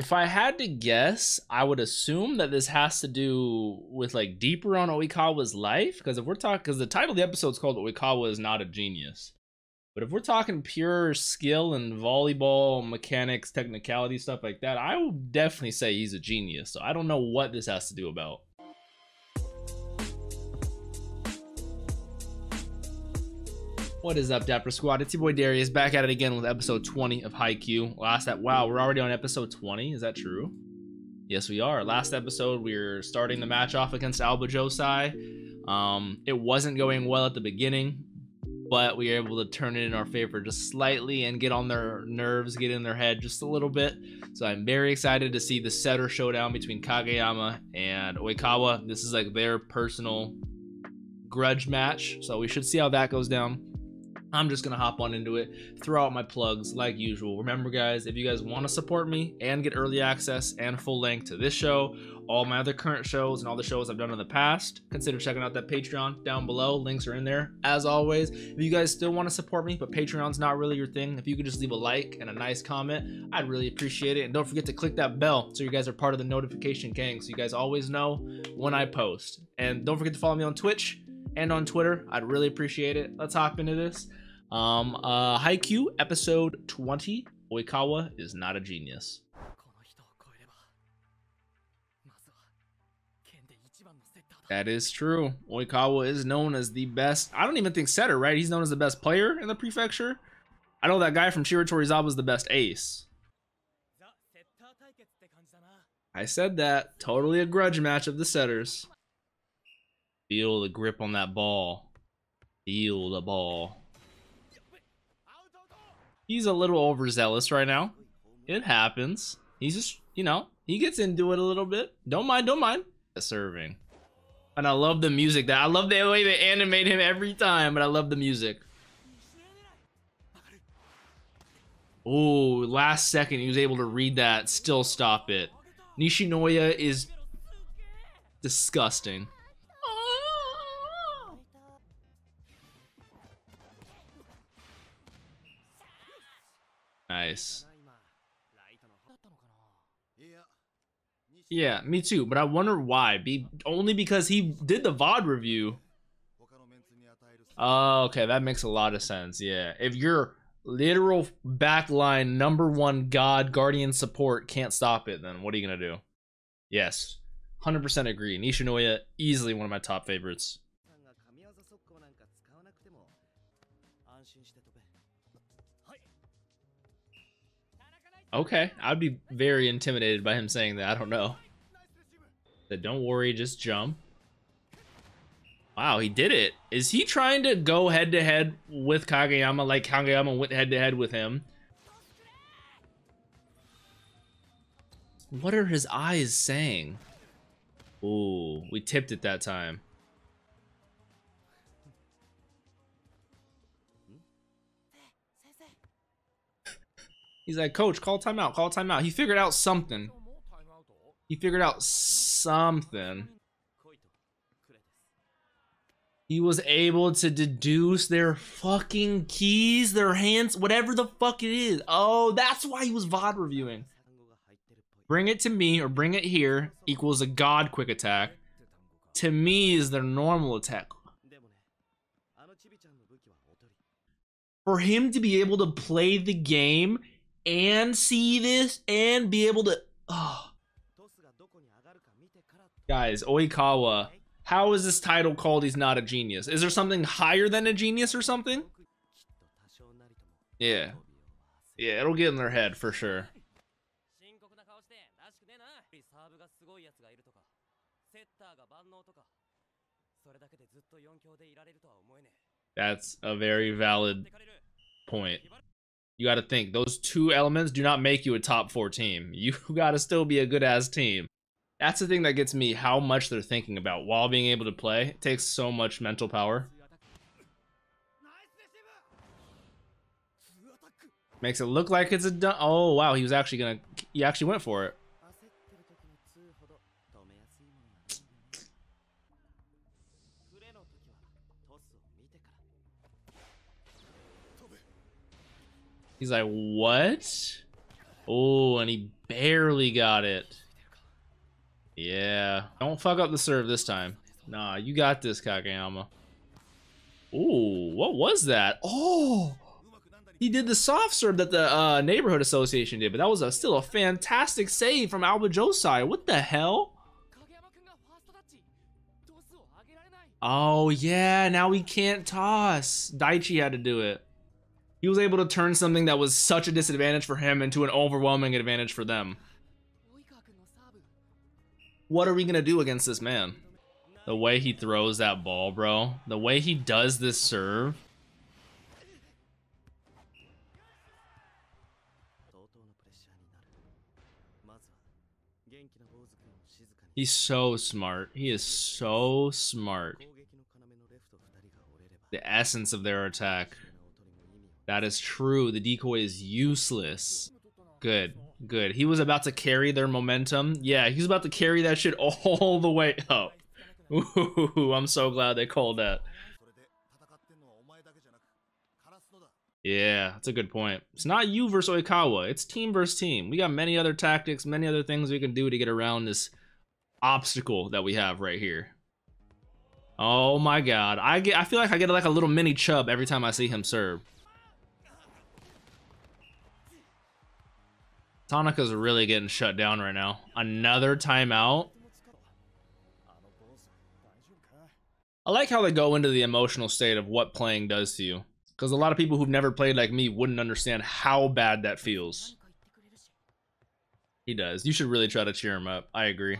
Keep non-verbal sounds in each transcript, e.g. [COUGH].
If I had to guess, I would assume that this has to do with like deeper on Oikawa's life. Because if we're talking, because the title of the episode is called Oikawa is not a genius. But if we're talking pure skill and volleyball mechanics, technicality, stuff like that, I would definitely say he's a genius. So I don't know what this has to do about. What is up, Dapper Squad? It's your boy Darius back at it again with episode 20 of Haikyuu. Last that wow, we're already on episode 20. Is that true? Yes, we are. Last episode, we are starting the match off against Aoba Josai. Um, it wasn't going well at the beginning, but we were able to turn it in our favor just slightly and get on their nerves, get in their head just a little bit. So I'm very excited to see the setter showdown between Kageyama and Oikawa. This is like their personal grudge match, so we should see how that goes down. I'm just gonna hop on into it, throw out my plugs like usual. Remember, guys, if you guys want to support me and get early access and full length to this show, all my other current shows, and all the shows I've done in the past, consider checking out that Patreon down below. Links are in there. As always, if you guys still want to support me, but Patreon's not really your thing, if you could just leave a like and a nice comment, I'd really appreciate it. And don't forget to click that bell so you guys are part of the notification gang, so you guys always know when I post. And don't forget to follow me on Twitch and on Twitter. I'd really appreciate it. Let's hop into this. Um, uh, Haikyuu episode 20. Oikawa is not a genius. That is true. Oikawa is known as the best. I don't even think setter, right? He's known as the best player in the prefecture. I know that guy from Shiratorizawa is the best ace. I said that. Totally a grudge match of the setters. Feel the grip on that ball. Feel the ball. He's a little overzealous right now. It happens. He's just, you know, he gets into it a little bit. Don't mind, don't mind. Serving. And I love the music. That I love the way they animate him every time, but I love the music. Oh, last second he was able to read that. Still stop it. Nishinoya is disgusting. Nice. Yeah, me too. But I wonder why. Be only because he did the VOD review. Oh, okay, that makes a lot of sense. Yeah, if your literal backline number one god guardian support can't stop it, then what are you gonna do? Yes, hundred percent agree. Nishinoya easily one of my top favorites. Okay, I'd be very intimidated by him saying that. I don't know. That don't worry, just jump. Wow, he did it. Is he trying to go head to head with Kageyama like Kageyama went head to head with him? What are his eyes saying? Ooh, we tipped it that time. He's like, Coach, call timeout, call timeout. He figured out something. He figured out something. He was able to deduce their fucking keys, their hands, whatever the fuck it is. Oh, that's why he was VOD reviewing. Bring it to me or bring it here equals a god quick attack. To me is their normal attack. For him to be able to play the game and see this and be able to. Oh. Guys, Oikawa, how is this title called He's Not a Genius? Is there something higher than a genius or something? Yeah. Yeah, it'll get in their head for sure. That's a very valid point you got to think those two elements do not make you a top four team. [LAUGHS] You got to still be a good ass team. That's the thing that gets me how much they're thinking about while being able to play. It takes so much mental power. Makes it look like it's a done. Oh, wow. He was actually to. He actually went for it. He's like, what? Oh, and he barely got it. Yeah. Don't fuck up the serve this time. Nah, you got this, Kageyama. Ooh, what was that? Oh! He did the soft serve that the uh, neighborhood association did, but that was a, still a fantastic save from Aoba Josai. What the hell? Oh yeah, now we can't toss. Daichi had to do it. He was able to turn something that was such a disadvantage for him into an overwhelming advantage for them. What are we gonna do against this man? The way he throws that ball, bro. The way he does this serve. He's so smart. He is so smart. The essence of their attack. That is true. The decoy is useless. Good. Good. He was about to carry their momentum. Yeah, he was about to carry that shit all the way up. Ooh, I'm so glad they called that. Yeah, that's a good point. It's not you versus Oikawa. It's team versus team. We got many other tactics, many other things we can do to get around this obstacle that we have right here. Oh my god. I get I feel like I get like a little mini chub every time I see him serve. Tanaka's really getting shut down right now. Another timeout. I like how they go into the emotional state of what playing does to you. Because a lot of people who've never played like me wouldn't understand how bad that feels. He does. You should really try to cheer him up. I agree.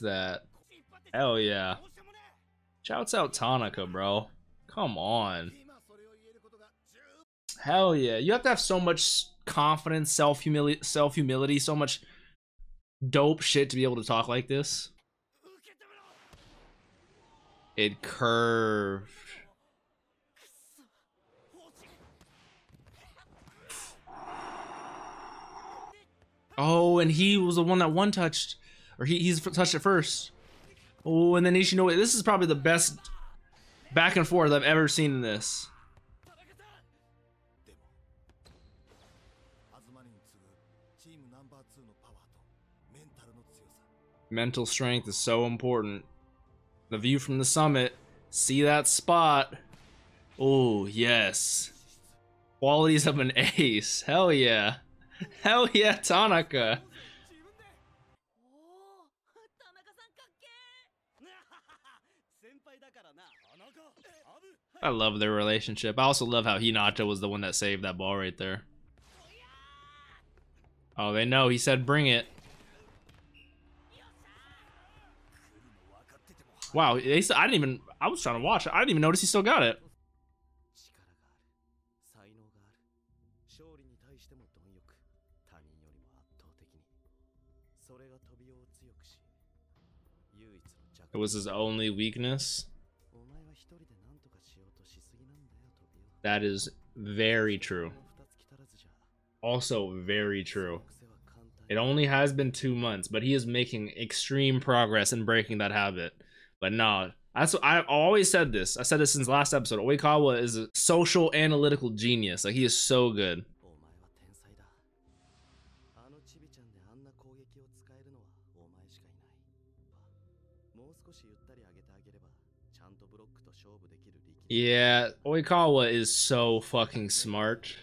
That. Hell yeah. Shouts out Tanaka, bro. Come on. Hell yeah. You have to have so much confidence, self-humility, self-humility, so much dope shit to be able to talk like this. It curved. Oh, and he was the one that one touched, or he, he's touched it first. Oh, and then Nishinoya. This is probably the best back and forth I've ever seen in this. Mental strength is so important. The view from the summit. See that spot. Oh, yes. Qualities of an [LAUGHS] ace. Hell yeah. Hell yeah, Tanaka. I love their relationship. I also love how Hinata was the one that saved that ball right there. Oh, they know. He said bring it. Wow, they said, I didn't even, I was trying to watch. I didn't even notice he still got it. It was his only weakness. That is very true. Also very true. It only has been two months, but he is making extreme progress in breaking that habit. But no, that's I've always said this. I said this since last episode. Oikawa is a social analytical genius. Like he is so good. Yeah, Oikawa is so fucking smart.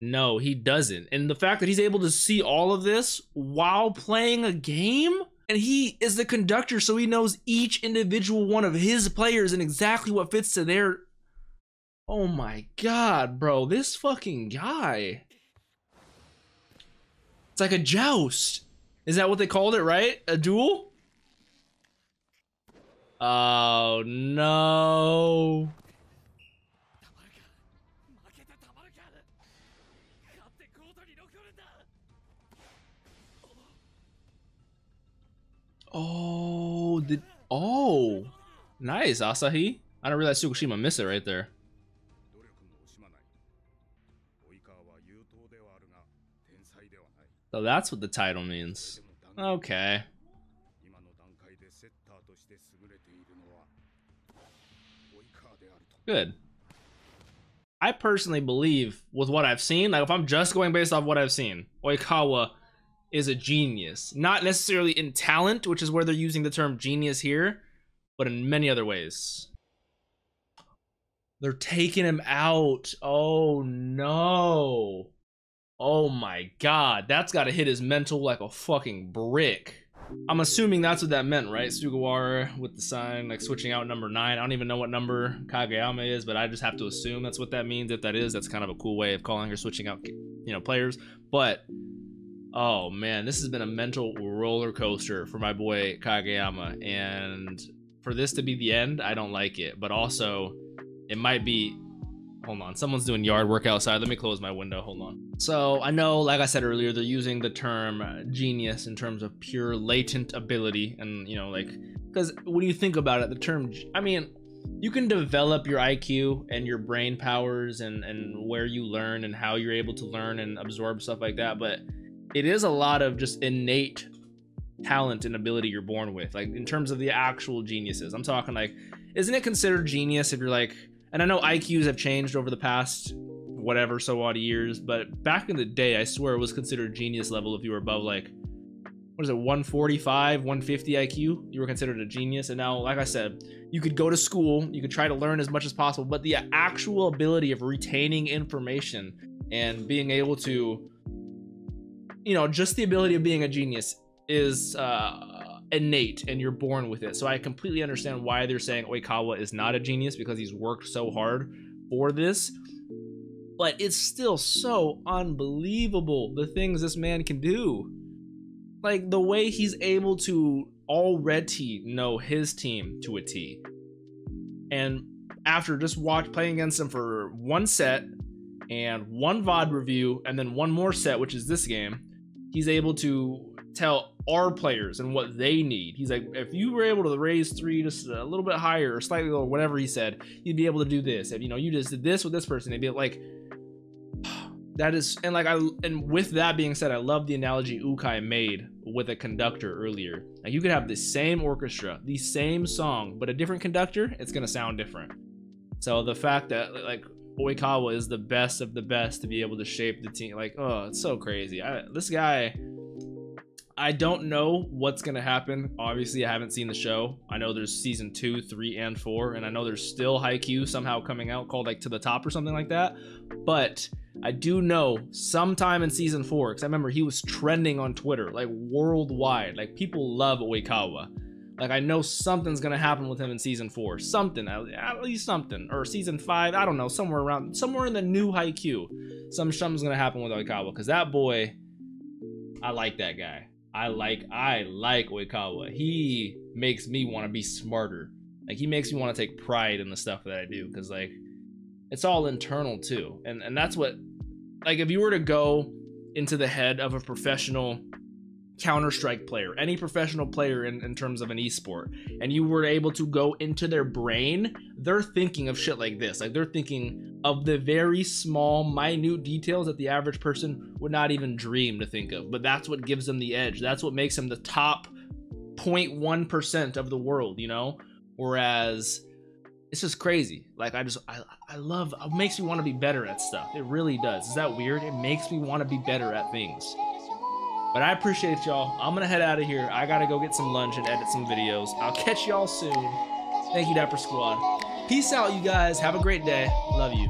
No, he doesn't. And the fact that he's able to see all of this while playing a game, and he is the conductor, so he knows each individual one of his players and exactly what fits to their. Oh my god, bro, this fucking guy. It's like a joust. Is that what they called it, right? A duel? Oh no. Oh, the oh, nice Asahi. I didn't realize Tsukishima missed it right there. So that's what the title means. Okay. Good. I personally believe with what I've seen, like if I'm just going based off what I've seen, Oikawa is a genius. Not necessarily in talent, which is where they're using the term genius here, but in many other ways. They're taking him out. Oh no. Oh my god, that's gotta hit his mental like a fucking brick. I'm assuming that's what that meant, right? Sugawara with the sign, like switching out number nine. I don't even know what number Kageyama is, but I just have to assume that's what that means. If that is, that's kind of a cool way of calling her switching out, you know, players. But oh man, this has been a mental roller coaster for my boy Kageyama, and for this to be the end, I don't like it. But also, it might be hold on someone's doing yard work outside. Let me close my window. Hold on. So i know like i said earlier they're using the term uh, genius in terms of pure latent ability and you know like because when you think about it? The term i mean you can develop your iq and your brain powers and and where you learn and how you're able to learn and absorb stuff like that but it is a lot of just innate talent and ability you're born with like in terms of the actual geniuses. I'm talking like isn't it considered genius if you're like and I know IQs have changed over the past whatever so odd years, but back in the day, I swear it was considered genius level if you were above like what is it 145 150 iq you were considered a genius. And now like i said you could go to school you could try to learn as much as possible but the actual ability of retaining information and being able to you know just the ability of being a genius is uh innate and you're born with it. So I completely understand why they're saying Oikawa is not a genius because he's worked so hard for this. But it's still so unbelievable the things this man can do. Like the way he's able to already know his team to a T. And after just watch playing against him for one set and one VOD review and then one more set, which is this game, he's able to tell our players and what they need. He's like, if you were able to raise three just a little bit higher or slightly lower, whatever he said, you'd be able to do this. If you know you just did this with this person, it'd be like [SIGHS] that is and like I and with that being said, I love the analogy Ukai made with a conductor earlier. Like you could have the same orchestra, the same song, but a different conductor, it's gonna sound different. So the fact that like Oikawa is the best of the best to be able to shape the team, like oh, it's so crazy. I, this guy I don't know what's gonna happen. Obviously, I haven't seen the show. I know there's season two, three, and four, and I know there's still Haikyuu somehow coming out called like To the Top or something like that. But I do know sometime in season four, because I remember he was trending on Twitter like worldwide. Like people love Oikawa. Like I know something's gonna happen with him in season four. Something, at least something. Or season five, I don't know, somewhere around somewhere in the new Haikyuu. Some something's gonna happen with Oikawa. Cause that boy, I like that guy. I like I like Oikawa. He makes me want to be smarter. Like he makes me want to take pride in the stuff that I do because like it's all internal too. And and that's what like if you were to go into the head of a professional Counter Strike player, any professional player in, in terms of an esport, and you were able to go into their brain, they're thinking of shit like this. Like they're thinking of the very small, minute details that the average person would not even dream to think of. But that's what gives them the edge. That's what makes them the top 0.1% of the world, you know? Whereas it's just crazy. Like I just I I love it makes me want to be better at stuff. It really does. Is that weird? It makes me want to be better at things. But I appreciate y'all. I'm gonna head out of here. I gotta go get some lunch and edit some videos. I'll catch y'all soon. Thank you, Dapper Squad. Peace out, you guys. Have a great day. Love you.